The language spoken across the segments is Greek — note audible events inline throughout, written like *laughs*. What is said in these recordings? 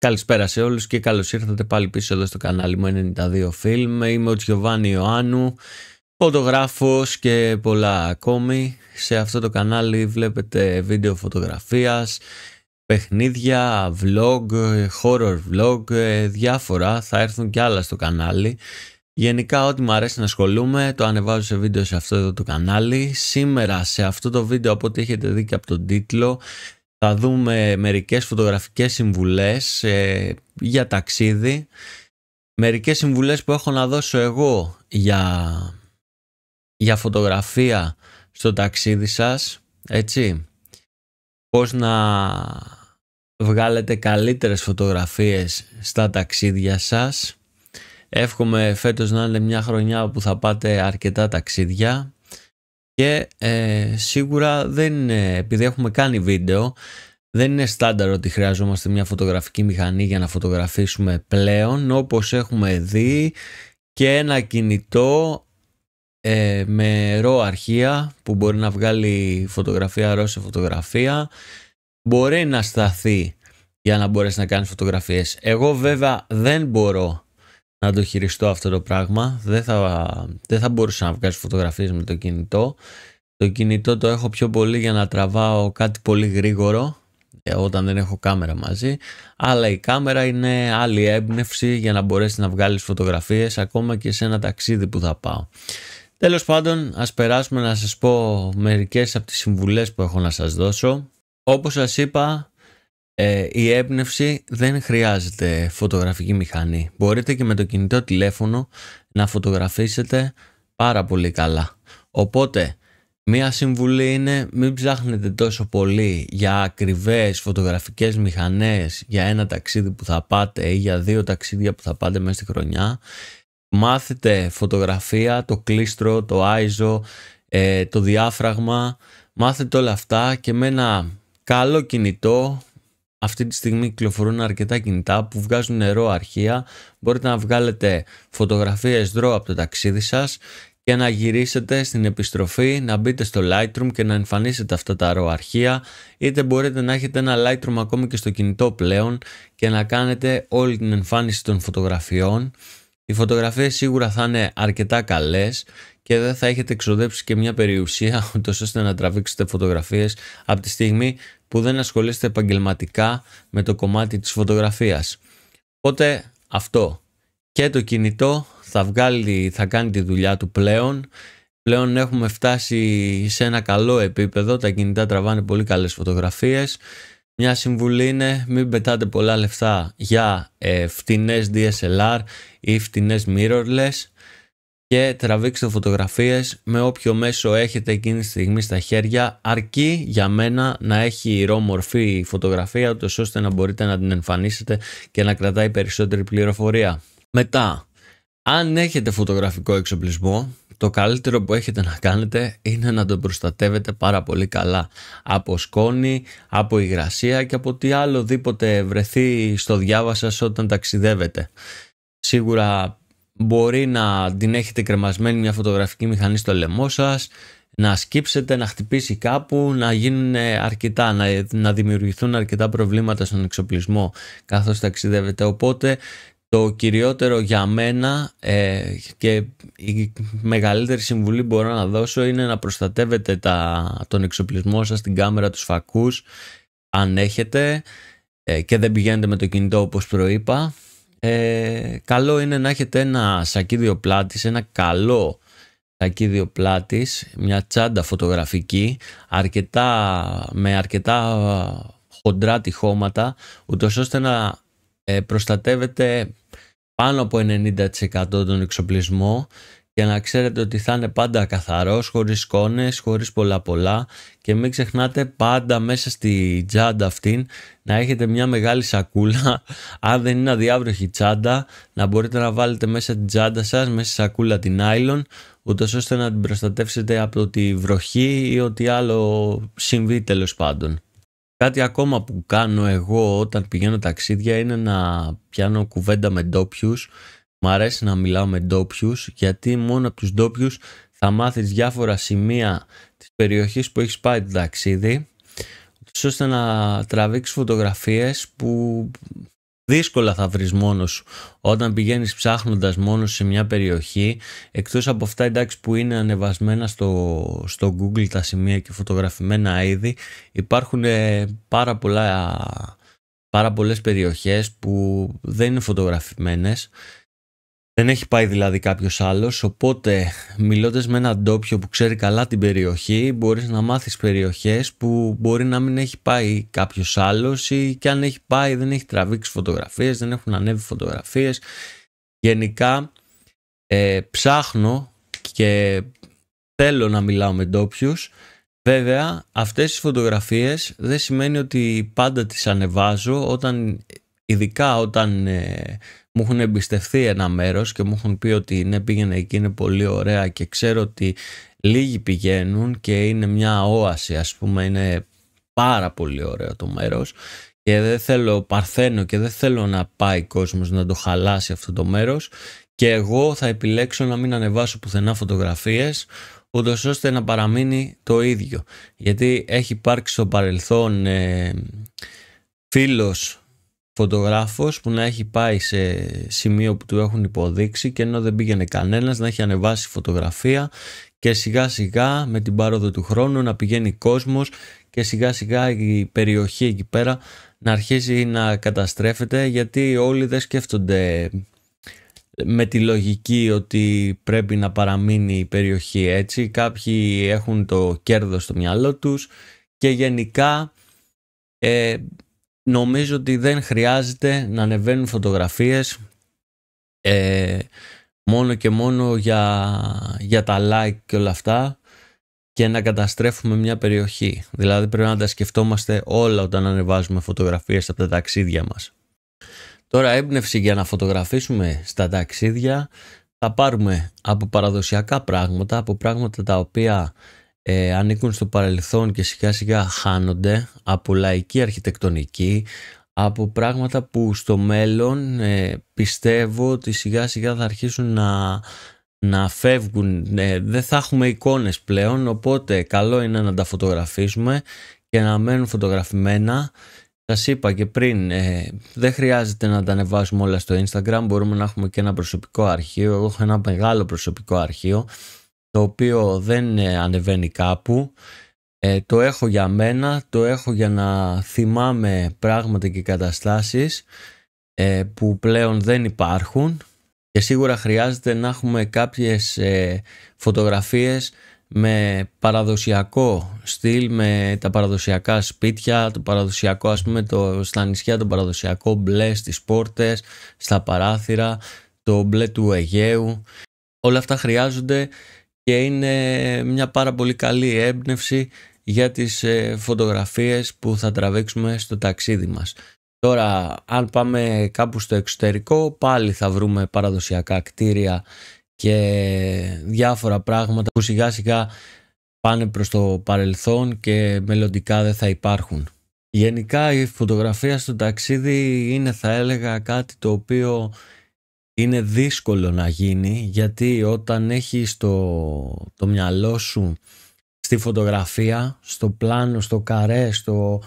Καλησπέρα σε όλους και καλώς ήρθατε πάλι πίσω εδώ στο κανάλι μου 92 Film. Είμαι ο Τζιωβάνι Ιωάννου, φωτογράφος και πολλά ακόμη. Σε αυτό το κανάλι βλέπετε βίντεο φωτογραφίας, παιχνίδια, vlog, horror vlog, διάφορα. Θα έρθουν και άλλα στο κανάλι. Γενικά ό,τι μου αρέσει να ασχολούμαι το ανεβάζω σε βίντεο σε αυτό εδώ το κανάλι. Σήμερα σε αυτό το βίντεο από ό,τι έχετε δει και από τον τίτλο θα δούμε μερικές φωτογραφικές συμβουλές ε, για ταξίδι. Μερικές συμβουλές που έχω να δώσω εγώ για, για φωτογραφία στο ταξίδι σας. Έτσι. Πώς να βγάλετε καλύτερες φωτογραφίες στα ταξίδια σας. Εύχομαι φέτος να είναι μια χρονιά που θα πάτε αρκετά ταξίδια και ε, σίγουρα δεν είναι, επειδή έχουμε κάνει βίντεο, δεν είναι στάνταρ ότι χρειαζόμαστε μια φωτογραφική μηχανή για να φωτογραφίσουμε πλέον, όπως έχουμε δει και ένα κινητό ε, με ρο αρχεία που μπορεί να βγάλει φωτογραφία ρο σε φωτογραφία μπορεί να σταθεί για να μπορέσει να κάνει φωτογραφίες. Εγώ βέβαια δεν μπορώ να το χειριστώ αυτό το πράγμα. Δεν θα, δεν θα μπορούσα να βγάλω φωτογραφίες με το κινητό. Το κινητό το έχω πιο πολύ για να τραβάω κάτι πολύ γρήγορο ε, όταν δεν έχω κάμερα μαζί. Αλλά η κάμερα είναι άλλη έμπνευση για να μπορέσεις να βγάλεις φωτογραφίες ακόμα και σε ένα ταξίδι που θα πάω. Τέλος πάντων, ας περάσουμε να σας πω μερικές από τις συμβουλές που έχω να σας δώσω. Όπως σας είπα, ε, η έμπνευση δεν χρειάζεται φωτογραφική μηχανή. Μπορείτε και με το κινητό τηλέφωνο να φωτογραφίσετε πάρα πολύ καλά. Οπότε, μία συμβουλή είναι μην ψάχνετε τόσο πολύ για ακριβές φωτογραφικές μηχανές για ένα ταξίδι που θα πάτε ή για δύο ταξίδια που θα πάτε μέσα στη χρονιά. Μάθετε φωτογραφία, το κλίστρο, το ISO, ε, το διάφραγμα. Μάθετε όλα αυτά και με ένα καλό κινητό αυτή τη στιγμή κυκλοφορούν αρκετά κινητά που βγάζουν νερό αρχεία. Μπορείτε να βγάλετε φωτογραφίες δρό από το ταξίδι σας και να γυρίσετε στην επιστροφή, να μπείτε στο Lightroom και να εμφανίσετε αυτά τα ρο αρχεία είτε μπορείτε να έχετε ένα Lightroom ακόμη και στο κινητό πλέον και να κάνετε όλη την εμφάνιση των φωτογραφιών. Οι φωτογραφίες σίγουρα θα είναι αρκετά καλές και δεν θα έχετε εξοδέψει και μια περιουσία *laughs* ούτως ώστε να τραβήξετε φωτογραφίες από τη στιγμή που δεν ασχολείστε επαγγελματικά με το κομμάτι της φωτογραφίας. Οπότε αυτό και το κινητό θα, βγάλει, θα κάνει τη δουλειά του πλέον. Πλέον έχουμε φτάσει σε ένα καλό επίπεδο, τα κινητά τραβάνε πολύ καλές φωτογραφίες. Μια συμβουλή είναι μην πετάτε πολλά λεφτά για ε, φτηνές DSLR ή φτηνές mirrorless και τραβήξτε φωτογραφίες με όποιο μέσο έχετε εκείνη τη στιγμή στα χέρια αρκεί για μένα να έχει ρο φωτογραφία ώστε να μπορείτε να την εμφανίσετε και να κρατάει περισσότερη πληροφορία. Μετά, αν έχετε φωτογραφικό εξοπλισμό το καλύτερο που έχετε να κάνετε είναι να τον προστατεύετε πάρα πολύ καλά από σκόνη, από υγρασία και από τι άλλο δίποτε βρεθεί στο διάβα σας όταν ταξιδεύετε. Σίγουρα μπορεί να την έχετε κρεμασμένη μια φωτογραφική μηχανή στο λαιμό σας, να σκύψετε, να χτυπήσει κάπου, να γίνουν αρκετά, να, να δημιουργηθούν αρκετά προβλήματα στον εξοπλισμό καθώς ταξιδεύετε. Οπότε το κυριότερο για μένα ε, και η μεγαλύτερη συμβουλή που μπορώ να δώσω είναι να προστατεύετε τα, τον εξοπλισμό σας, την κάμερα, τους φακούς αν έχετε ε, και δεν πηγαίνετε με το κινητό όπως προείπα ε, καλό είναι να έχετε ένα σακίδιο πλάτης, ένα καλό σακίδιο πλάτης, μια τσάντα φωτογραφική, αρκετά, με αρκετά χοντρά τυχώματα, ούτως ώστε να ε, προστατεύετε πάνω από 90% τον εξοπλισμό για να ξέρετε ότι θα είναι πάντα καθαρός, χωρίς σκόνες, χωρίς πολλά πολλά. Και μην ξεχνάτε πάντα μέσα στη τσάντα αυτή να έχετε μια μεγάλη σακούλα. *laughs* Αν δεν είναι αδιάβροχη τσάντα να μπορείτε να βάλετε μέσα την τσάντα σας μέσα στη σακούλα την nylon ούτως ώστε να την προστατεύσετε από τη βροχή ή ό,τι άλλο συμβεί τέλος πάντων. Κάτι ακόμα που κάνω εγώ όταν πηγαίνω ταξίδια είναι να πιάνω κουβέντα με ντόπιους Μ' αρέσει να μιλάω με ντόπιους γιατί μόνο από τους ντόπιους θα μάθεις διάφορα σημεία της περιοχής που έχεις πάει το ταξίδι ώστε να τραβήξεις φωτογραφίες που δύσκολα θα βρεις μόνος σου. Όταν πηγαίνεις ψάχνοντας μόνος σε μια περιοχή εκτός από αυτά εντάξει που είναι ανεβασμένα στο, στο Google τα σημεία και φωτογραφημένα ήδη υπάρχουν ε, πάρα, πολλά, πάρα πολλές περιοχές που δεν είναι φωτογραφημένες δεν έχει πάει δηλαδή κάποιος άλλος, οπότε μιλώντας με έναν ντόπιο που ξέρει καλά την περιοχή, μπορείς να μάθεις περιοχές που μπορεί να μην έχει πάει κάποιος άλλος ή και αν έχει πάει δεν έχει τραβήξει φωτογραφίες, δεν έχουν ανέβει φωτογραφίες. Γενικά ε, ψάχνω και θέλω να μιλάω με ντόπιους. Βέβαια αυτές τις φωτογραφίες δεν σημαίνει ότι πάντα τις ανεβάζω όταν, ειδικά όταν... Ε, μου έχουν εμπιστευτεί ένα μέρος και μου έχουν πει ότι ναι πήγαινε εκεί είναι πολύ ωραία και ξέρω ότι λίγοι πηγαίνουν και είναι μια όαση ας πούμε είναι πάρα πολύ ωραίο το μέρος και δεν θέλω παρθένω και δεν θέλω να πάει κόσμος να το χαλάσει αυτό το μέρος και εγώ θα επιλέξω να μην ανεβάσω πουθενά φωτογραφίες ούτως ώστε να παραμείνει το ίδιο. Γιατί έχει υπάρξει στο παρελθόν ε, φίλος φωτογράφος που να έχει πάει σε σημείο που του έχουν υποδείξει και ενώ δεν πήγαινε κανένας να έχει ανεβάσει φωτογραφία και σιγά σιγά με την πάροδο του χρόνου να πηγαίνει κόσμος και σιγά σιγά η περιοχή εκεί πέρα να αρχίζει να καταστρέφεται γιατί όλοι δεν σκέφτονται με τη λογική ότι πρέπει να παραμείνει η περιοχή έτσι. Κάποιοι έχουν το κέρδος στο μυαλό τους και γενικά ε, νομίζω ότι δεν χρειάζεται να ανεβαίνουν φωτογραφίες ε, μόνο και μόνο για, για τα like και όλα αυτά και να καταστρέφουμε μια περιοχή. Δηλαδή πρέπει να τα σκεφτόμαστε όλα όταν ανεβάζουμε φωτογραφίες από τα ταξίδια μας. Τώρα έμπνευση για να φωτογραφίσουμε στα ταξίδια θα πάρουμε από παραδοσιακά πράγματα, από πράγματα τα οποία ε, ανήκουν στο παρελθόν και σιγά σιγά χάνονται από λαϊκή αρχιτεκτονική, από πράγματα που στο μέλλον ε, πιστεύω ότι σιγά σιγά θα αρχίσουν να, να φεύγουν, ε, δεν θα έχουμε εικόνες πλέον, οπότε καλό είναι να τα φωτογραφίσουμε και να μένουν φωτογραφημένα. Σας είπα και πριν, ε, δεν χρειάζεται να τα ανεβάσουμε όλα στο Instagram, μπορούμε να έχουμε και ένα προσωπικό αρχείο. Εγώ έχω ένα μεγάλο προσωπικό αρχείο το οποίο δεν ε, ανεβαίνει κάπου. Ε, το έχω για μένα, το έχω για να θυμάμαι πράγματα και καταστάσεις ε, που πλέον δεν υπάρχουν και σίγουρα χρειάζεται να έχουμε κάποιες ε, φωτογραφίες με παραδοσιακό στυλ, με τα παραδοσιακά σπίτια, το παραδοσιακό ας πούμε το, στα νησιά, το παραδοσιακό μπλε στις πόρτες, στα παράθυρα, το μπλε του Αιγαίου. Όλα αυτά χρειάζονται και είναι μια πάρα πολύ καλή έμπνευση για τις ε, φωτογραφίες που θα τραβήξουμε στο ταξίδι μας. Τώρα αν πάμε κάπου στο εξωτερικό πάλι θα βρούμε παραδοσιακά κτίρια και διάφορα πράγματα που σιγά σιγά πάνε προς το παρελθόν και μελλοντικά δεν θα υπάρχουν. Γενικά η φωτογραφία στο ταξίδι είναι θα έλεγα κάτι το οποίο είναι δύσκολο να γίνει γιατί όταν έχεις το, το μυαλό σου στη φωτογραφία, στο πλάνο, στο καρέ, στο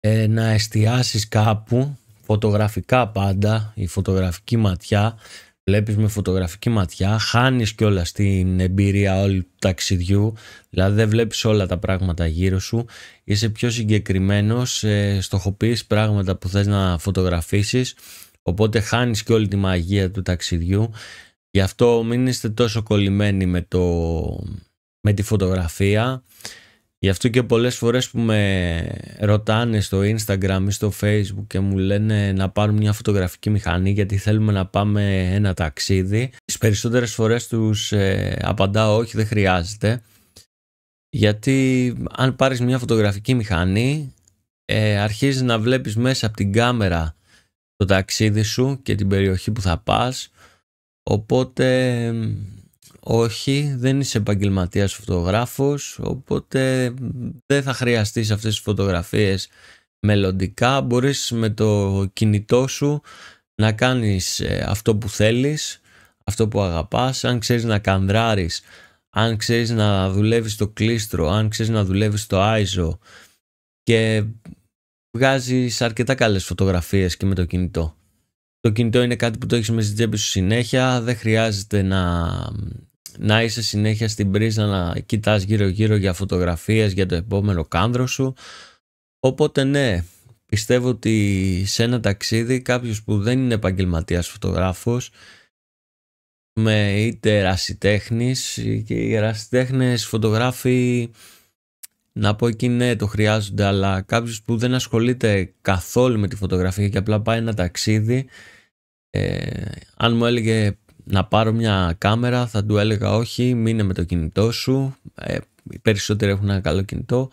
ε, να εστιάσεις κάπου, φωτογραφικά πάντα, η φωτογραφική ματιά, βλέπεις με φωτογραφική ματιά, χάνεις κιόλας την εμπειρία όλου του ταξιδιού, δηλαδή δεν βλέπεις όλα τα πράγματα γύρω σου, είσαι πιο συγκεκριμένος, ε, στοχοποιείς πράγματα που θες να φωτογραφίσεις, Οπότε χάνεις και όλη τη μαγεία του ταξιδιού. Γι' αυτό μην είστε τόσο κολλημένοι με, το, με τη φωτογραφία. Γι' αυτό και πολλές φορές που με ρωτάνε στο Instagram ή στο Facebook και μου λένε να πάρουμε μια φωτογραφική μηχανή γιατί θέλουμε να πάμε ένα ταξίδι. Τις περισσότερες φορές τους ε, απαντάω όχι δεν χρειάζεται. Γιατί αν πάρεις μια φωτογραφική μηχανή ε, αρχίζεις να βλέπεις μέσα από την κάμερα το ταξίδι σου και την περιοχή που θα πας. Οπότε όχι δεν είσαι επαγγελματίας φωτογράφος οπότε δεν θα χρειαστείς αυτές τις φωτογραφίες μελλοντικά. Μπορείς με το κινητό σου να κάνεις ε, αυτό που θέλεις αυτό που αγαπάς. Αν ξέρεις να κανδράρεις αν ξέρεις να δουλεύεις το κλίστρο αν ξέρεις να δουλεύεις το ISO και βγάζεις αρκετά καλές φωτογραφίες και με το κινητό. Το κινητό είναι κάτι που το έχεις μέσα στην τσέπη σου συνέχεια, δεν χρειάζεται να, να είσαι συνέχεια στην πρίζα να κοιτάς γύρω γύρω για φωτογραφίες για το επόμενο κάνδρο σου. Οπότε ναι, πιστεύω ότι σε ένα ταξίδι κάποιος που δεν είναι επαγγελματίας φωτογράφος με είτε ερασιτέχνης και οι ερασιτέχνες φωτογράφοι να πω εκεί ναι το χρειάζονται αλλά κάποιος που δεν ασχολείται καθόλου με τη φωτογραφία και απλά πάει ένα ταξίδι ε, αν μου έλεγε να πάρω μια κάμερα θα του έλεγα όχι μείνε με το κινητό σου ε, οι περισσότεροι έχουν ένα καλό κινητό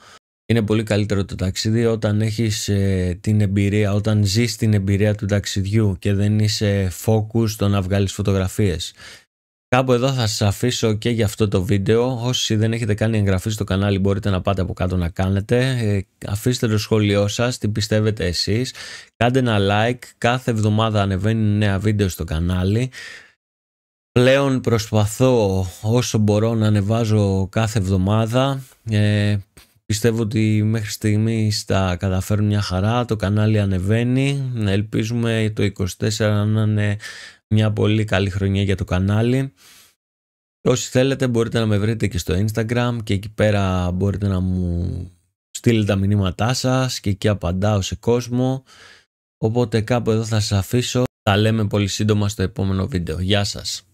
είναι πολύ καλύτερο το ταξίδι όταν έχεις ε, την εμπειρία, όταν ζεις την εμπειρία του ταξιδιού και δεν είσαι focus στο να βγάλεις φωτογραφίες. Κάπου εδώ θα σας αφήσω και για αυτό το βίντεο. Όσοι δεν έχετε κάνει εγγραφή στο κανάλι μπορείτε να πάτε από κάτω να κάνετε. Ε, αφήστε το σχόλιο σας, τι πιστεύετε εσείς. Κάντε ένα like, κάθε εβδομάδα ανεβαίνει νέα βίντεο στο κανάλι. Πλέον προσπαθώ όσο μπορώ να ανεβάζω κάθε εβδομάδα. Ε, Πιστεύω ότι μέχρι στιγμής τα καταφέρουν μια χαρά, το κανάλι ανεβαίνει, ελπίζουμε το 24 να είναι μια πολύ καλή χρονιά για το κανάλι. Όσοι θέλετε μπορείτε να με βρείτε και στο Instagram και εκεί πέρα μπορείτε να μου στείλετε τα μηνύματά σας και εκεί απαντάω σε κόσμο. Οπότε κάπου εδώ θα σας αφήσω. Τα λέμε πολύ σύντομα στο επόμενο βίντεο. Γεια σας.